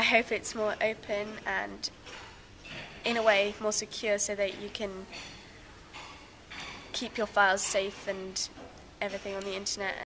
I hope it's more open and, in a way, more secure so that you can keep your files safe and everything on the internet